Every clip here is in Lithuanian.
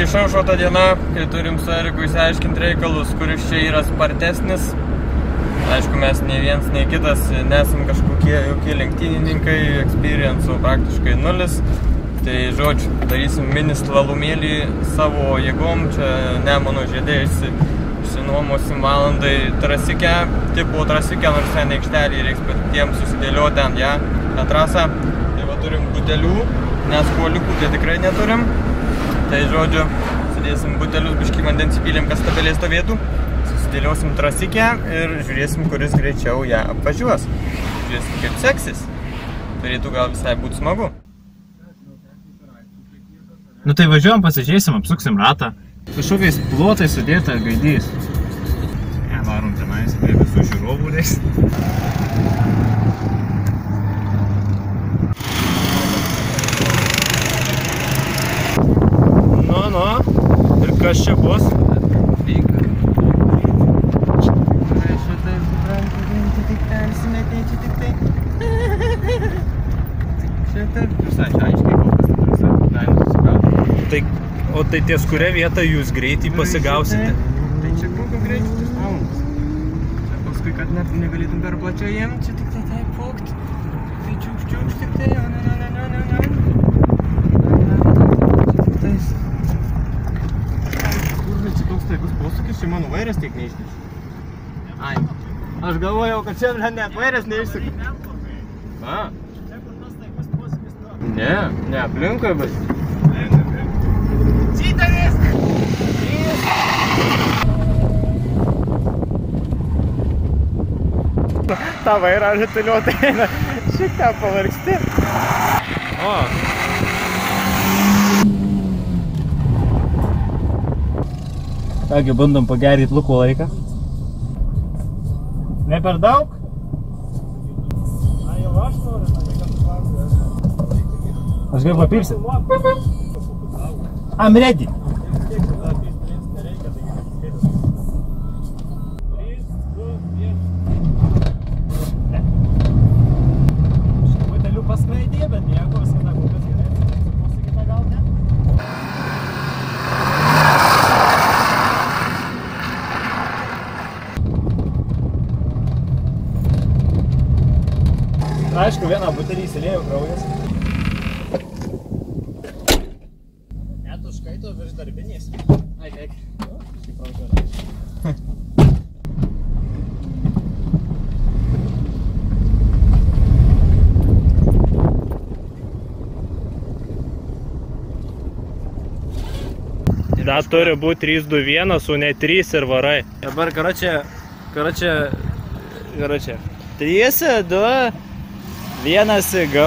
irgi išaušo ta diena, kai turim su Eriku įsiaiškinti reikalus, kuris čia yra spartesnis. Aišku, mes nei vienas, nei kitas nesam kažkokie jokie lenktynininkai, experience'ų praktiškai nulis. Tai žodžiu, darysim mini slalomėlį savo jėgom, čia Nemono žiedė išsi, išsinuomosim valandai trasikę, tipo trasikę, nors ten aikštelį reiks patiems susidėlioti ant ją, tą trasą. Tai va turim butelių, nes kuoliukų tai tikrai neturim. Tai žodžiu, sudėsim butelius, biškį vandens įpylėm, kad stabiliai stovėtų. Susidėliosim trasikę ir žiūrėsim, kuris greičiau ją apvažiuos. Žiūrėsim, kaip seksis. Turėtų gal visai būti smagu. Nu tai važiuojam, pasižiūrėsim, apsuksim ratą. Kažkokiais plotais sudėta gaidys. Ne, varom tenais, prie visų žiūrovų reis. Kas čia bus? Tai, o tai ties kuria vieta jūs greitai pasigausite? Tai čia kokio greičio tas valandas. Čia paskui, kad net negalėtum per plačiai jiem, čia tik tai taip fukt. Tai čiūkš, čiūkš, tik tai, o ne, ne, ne, ne, ne, ne. Čia tik tais. Kur čia toks taigus posūkis, čia mano vairas tiek neišneša. Ai, aš galvojau, kad čia net vairas neišsuka. A. Ne, ne aplinkui, bet... tą vairą žituliuotai eina, šiek tiek pavargsti. O. Kągi, bandom pagerinti luko laiką. Ne per daug? Aš galiu papirsi. I'm ready. Butelių paskraidė, bet nieko, visada kol kas gerai. Susiposi kitą gal ne? Aišku, įsilėjo kraujas. Net užkaito virš darbinės. Ai, tiek. Da turi būti 3-2-1, o ne 3 ir varai. Dabar, karočią, karočią, karočią. 3, 2, 1, go.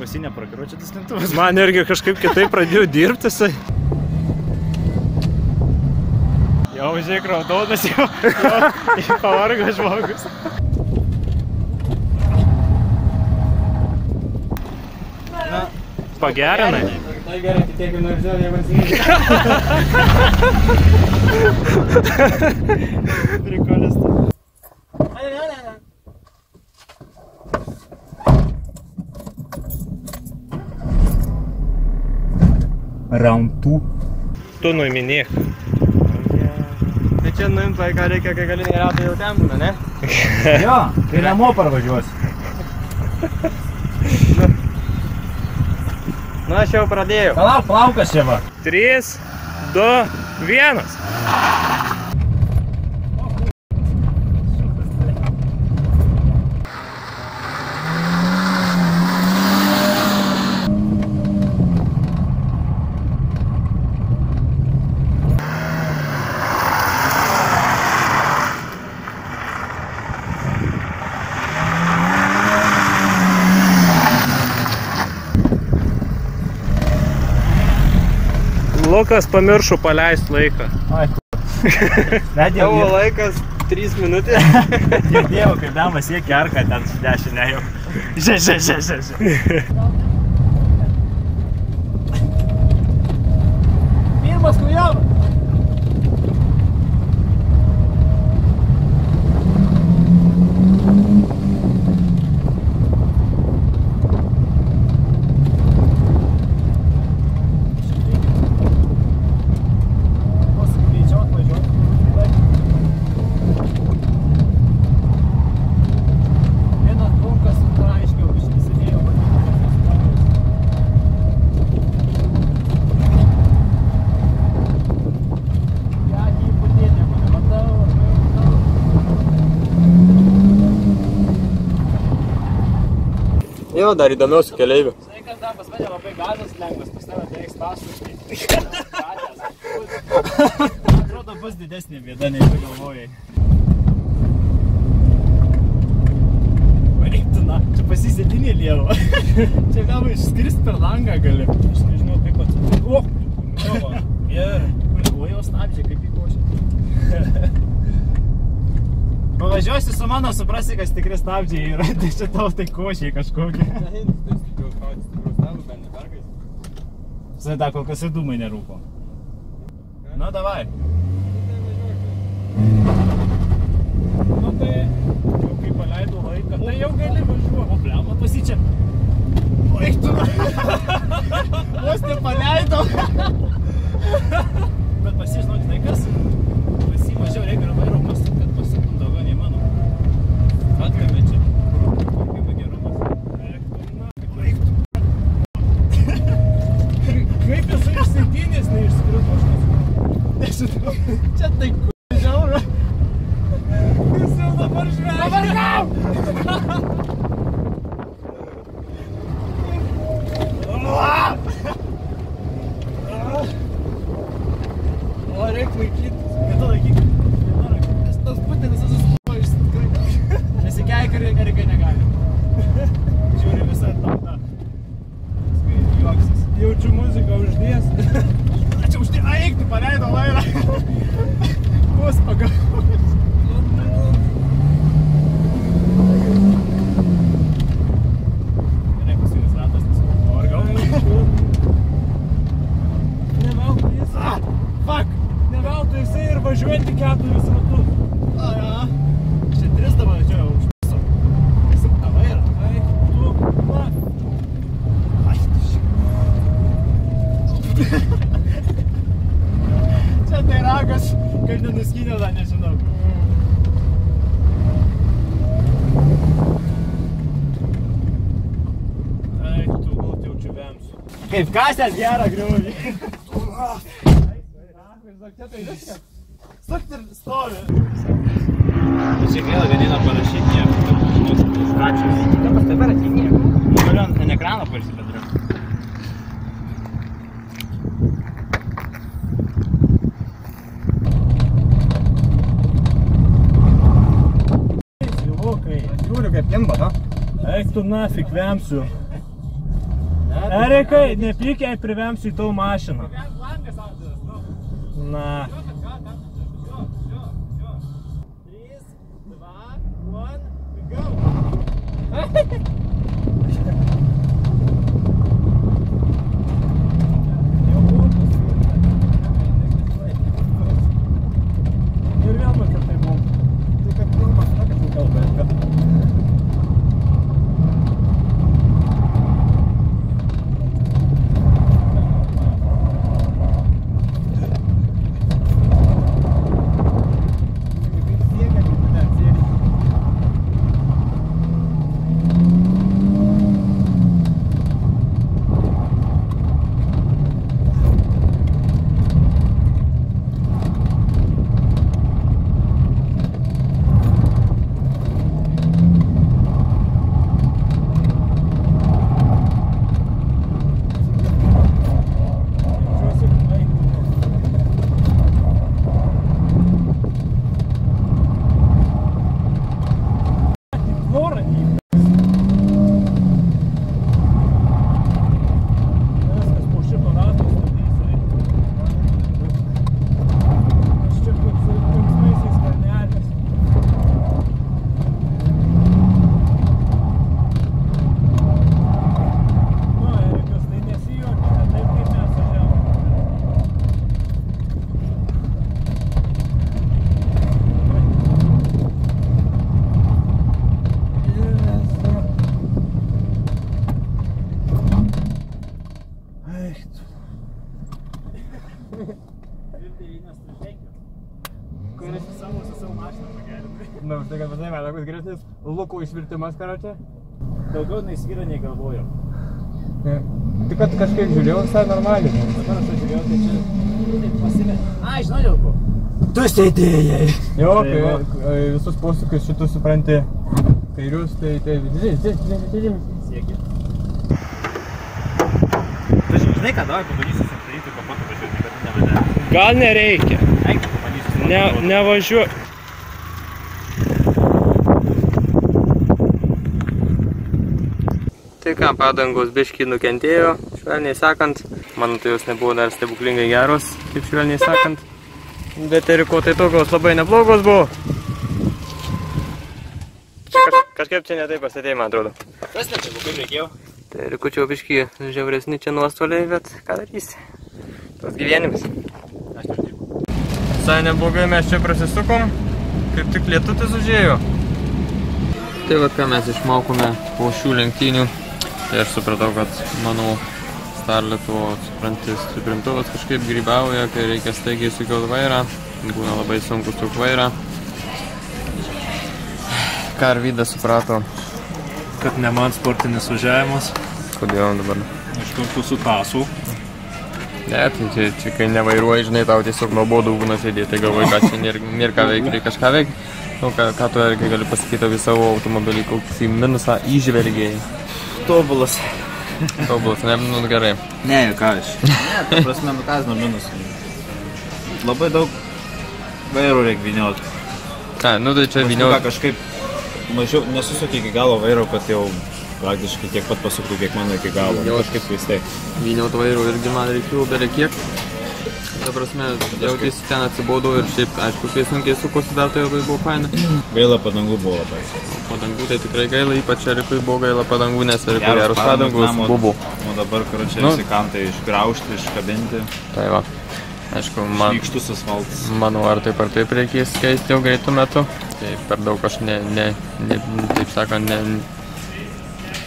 Pasinė prakaročią tas lintuvas. Man irgi kažkaip kitaip pradėjo dirbti jisai. Jau, žiūrėk, raudonas jau, jau pavargo žmogus. Pagerinai. Tai gerai, tai tiek nors jau nevasingai. Prikolis. Round 2. Tu nuiminėk. Tai čia nuimt vaiką reikia, kai galinį ratą jau ten būna, ne? Jo, tai namo parvažiuos. Nu, aš jau pradėjau. Palauk, plaukas čia va. 3, 2, 1. Lukas pamiršo paleist laiką. Ai, Net jau Tavo laikas 3 minutės. girdėjau, kaip damas siekia arką ten su dešinė jau. Žia, žia, žia, žia, jo, dar įdomiau su keliaiviu. Žinai, kas dar pas mane labai gazas lengvas, pas tave beveik spąstus. Atrodo, bus didesnė bėda, nei tu galvojai. Vareiktų, na, čia pasisėdinė lieva. čia galima išskrist per langą gali. Aš nežinau, kaip atsitikti. O, kova. Ir, o jau snapdžiai, kaip į košę. Pavažiuosi su mano, suprasi, kas tikri stabdžiai yra. Tai čia tau tai košiai kažkokie. Visai dar kol kas ir dūmai nerūko. Nu, davai. Nu, tai jau kai paleidau laiką, tai jau gali važiuoti. O, blema, pasičia. Oi, tu. Vos nepaleidau. Bet pasižinok, žinai kas? Pasi mažiau reikia ir vairo pasukti, kad pasuktum daugiau nei mano. Atkame čia. Kaip gerumas. Eik tu, na. Eik tu. Kaip jisai iš sėdynės neišskrido aš nesu. Nežinau. Čia tai ku žiaura. Jis jau dabar žvėgia. Dabar O, reikia laikytis. Kada laikytis? Nes tas putinas susistojo iš tikrųjų. Nesikeik ir reikia negali. Žiūri visą tautą. Paskui juoksis. Jaučiu muziką uždės. Čia už tai, eik, tu paleido vairą. Bus pagavus. Gerai, paskutinis ratas nesuko. Ar gal? Ne veltui jis. Ah, fuck! Ne veltui jisai ir važiuoja tik keturis ratus. A, ja. Čia tris dabar čia už viso. Visam tą vairą. Eik, tu, va. Ai, tu ši. Čia tai ragas, kad nenuskynė dar nežinau. Eik, tu, gal jaučiu vemsiu. Kaip kasęs gerą griuvį. Sakt ir stovi. Čia vėl vienina parašyti nieko. Ačiū. Kaip pas tave ateini? Galiu ant ekrano. Vyrukai. Žiūriu kaip kimba, na? Eik tu nafik, vemsiu. Erikai, nepyk, jei privemsiu į tavo mašiną. Na. Ir vėl bus, kad tai buvo. Tai kad filmas, na, kad kalba, kad... Tvorą į. Viskas po šito rato stabdysai. Aš čia kaip su linksmaisiais kalneliais. Nu, Erikas, tai nesijuokite, taip kaip mes važiavom. Eik tu. Kuris savo su savo mašiną pagerinai. Tai, kad visai man toks geresnis lukų išvirtimas, karočią. Daugiau neįsvyra nei galvojau. Tik kad kažkaip žiūrėjau visai normaliai. Dabar aš žiūrėjau, tai čia taip pasimė. Ai, žinau dėl ko. Tu sėdėjai. Jo, Tai kai e, visus posūkius šitus supranti kairius, tai tai... Sieki. Žinai ką, davai pabandysiu sudaryti kapotą važiuoti, niekada nevažiavau. Gal nereikia. Eik, pabandysiu. Ne, nevažiuoju. Ką, padangos biškiai nukentėjo, švelniai sakant. Mano tai jos nebuvo dar stebuklingai geros, kaip švelniai sakant. Bet eriko tai tokios labai neblogos buvo. Kaž, kažkaip čia netai pastatėjai, man atrodo. Kas ne čia, kaip reikėjo? Tai rikučio biški žiauresni čia nuostoliai, bet ką darysi? Tos gyvenimas. Aš nežinau. Visai neblogai mes čia prasisukom, kaip tik lietutis užėjo. Tai va ką mes išmokome po šių lenktynių. Tai aš supratau, kad mano starlito, supranti, stiprintuvas kažkaip grybauja, kai reikia staigiai sukiot vairą. Būna labai sunku suk vairą. Ką ir Vydas suprato, Kad ne man sportinis važiavimas. kodėl dabar. Iš kartu su tasu. Ne, tai čia, čia kai nevairuoji, žinai, tau tiesiog nuobodu būna sėdėti, tai galvoji, kad čia nėra, nėra ką veikti, reikia kažką veikti. Nu, ką, ką tu irgi gali pasakyti apie savo automobilį, kokį minusą įžvelgiai. Tobulas. Tobulas, ne, nu gerai. Ne, ką aš. Ne, ta prasme, nu kas nuo minusų. Labai daug vairų reikia vynioti. Ką, nu tai čia vyniau. ką, kažkaip mažiau nesusukė iki galo vairo, kad jau praktiškai tiek pat pasuktų, kiek mano iki galo. Jo. Kažkaip keistai. Vyniau vairų irgi man reikėjo belekiek. Ta prasme, jautėsi ten atsibaudau ir šiaip, aišku, kai sunkiai sukosi dar tai labai buvo faina. Gaila padangų buvo labai. Padangų tai tikrai gaila, ypač Erikui buvo gaila padangų, nes Erikui Geros padangos, buvo. O dabar, karočią, Nu. visi kantai išgraužti, iškabinti. Tai va. Aišku, man, Šlykštus asfaltas. Manau, ar taip ar taip reikės keisti jau greitų metų. Tai per daug aš ne, ne, ne taip sakant, ne...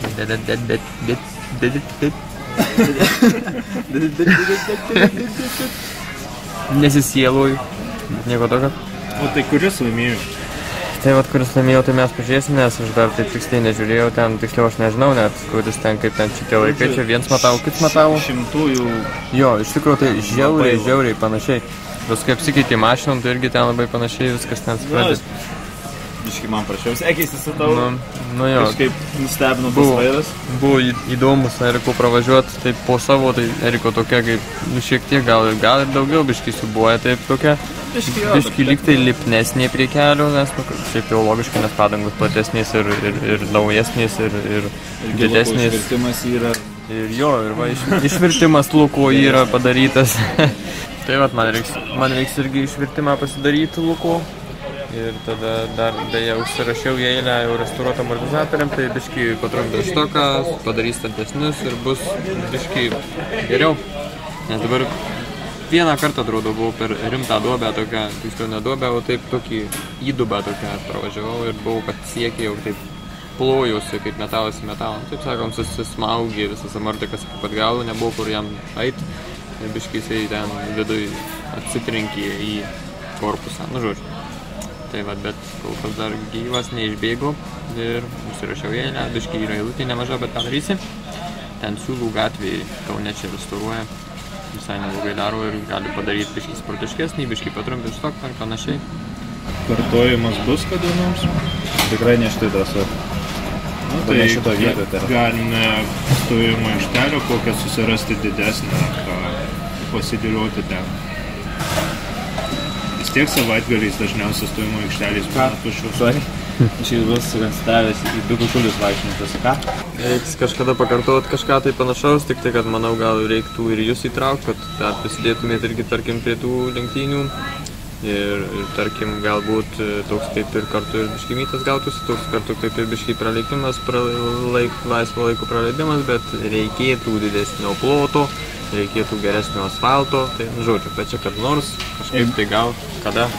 Bet, bet, bet, bet, bet, bet, bet. Nesisieluoju. Nieko tokio. O tai kuris laimėjo? Tai vad, kuris laimėjo, tai mes pažiūrėsim, nes aš dar taip tiksliai nežiūrėjau, ten tiksliau aš nežinau net, kuris ten, kaip ten šitie laikai, čia viens matau, kitas matau. Šimtųjų. Jo, iš tikrųjų tai žiauriai, žiauriai panašiai. Paskui apsikeitė mašinom, tai irgi ten labai panašiai viskas ten suprantat. Iškai man prašiau, sekėsi su tau. Nu, nu jo, Kažkaip nustebino Buvo. vairas. buvo į- įdomus Eriko pravažiuoti, taip po savo, tai Eriko tokia kaip, nu šiek tiek gal, gal ir daugiau biški subuoja, taip tokia. Biški jo, Biški lyg tai lipnesnė prie kelių, nes nu, šiaip jau logiškai, nes padangos platesnės ir, ir, ir naujesnės ir, ir didesnės. Vertimas yra. Ir jo, ir va, iš, išvirtimas lūko yra padarytas. tai va, man reiks, man reiks irgi išvirtimą pasidaryti lūko. Ir tada dar beje užsirašiau į eilę jau restauruotą amortizatoriam, tai biškai patrumpins štoką, padarys tampesnius ir bus biškai geriau. Nes dabar vieną kartą atrodo buvau per rimtą duobę tokią, tiksliau ne duobę, o taip tokį įdubę tokią pravažiavau ir buvau, kad siekia jau taip plojausi kaip metalas į metalą. Taip sakom, susismaugė visas amortikas iki pat galo, nebuvo kur jam eit. Ir biškai jisai ten viduj atsitrinkė į korpusą. Nu, žodžiu. Tai va, bet kol kas dar gyvas neišbėgo ir užsirašiau į eilę. Biškai yra eilutė nemaža, bet ką darysi. Ten siūlų gatvėje Kaune čia restauruoja. Visai neblogai daro ir gali padaryti biškai sportiškesnį, biškai patrumpinti stoką ir panašiai. Kartojimas bus kada nors? Tikrai ne šitoj trasoj. Nu, Tai ne šitoj vietoj, tai galime stovimo aikštelę kokią susirasti didesnę, ką pasidėlioti ten. Vis tiek savaitgaliais dažniausiai stovimo aikštelės būna tuščios. Sorry. Aš jau bus sukonstravęs į du kukulius vaikščiojančius. Ką? Reiks kažkada pakartoti kažką tai panašaus, tik tai, kad manau gal reiktų ir jūs įtraukti, kad prisidėtumėte irgi, tarkim, prie tų lenktynių. Ir, ir tarkim, galbūt e, toks kaip ir kartu ir biškimytas gautųsi, toks kartu kaip ir biškai praleidimas, pralaik, laisvo laiko praleidimas, bet reikėtų didesnio ploto, reikėtų geresnio asfalto, tai nu, žodžiu, bet čia kad nors kažkaip tai gal, kada.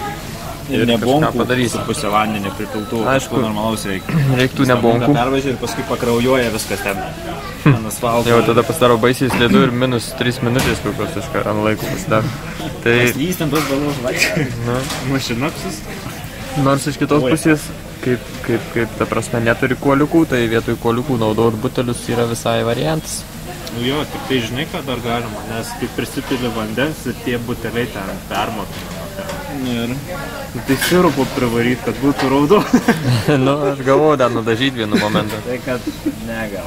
Ir kažką nebonkų padarysim. su pusę vandenį pripiltų. Aišku. normalaus reikia. Reiktų nebonkų. Pervažiuoja ir paskui pakraujuoja viskas ten. Ant asfalto. Jau tada pasidaro baisiai slidu ir minus 3 minutės kokios iš ant laiko pasidaro. Tai, Jis ten tos balus vaikščioja. nu, Mašina apsis. nors iš kitos pusės, kaip, kaip, kaip ta prasme neturi kuoliukų, tai vietoj kuoliukų naudot butelius yra visai variantas. Nu jo, tik tai žinai, ką dar galima, nes kai prisipili vandens ir tie buteliai ten permatomai. Nu, tai sirupo privaryt, kad būtų raudo. nu, aš galvoju dar nudažyti vienu momentu. tai, kad negal.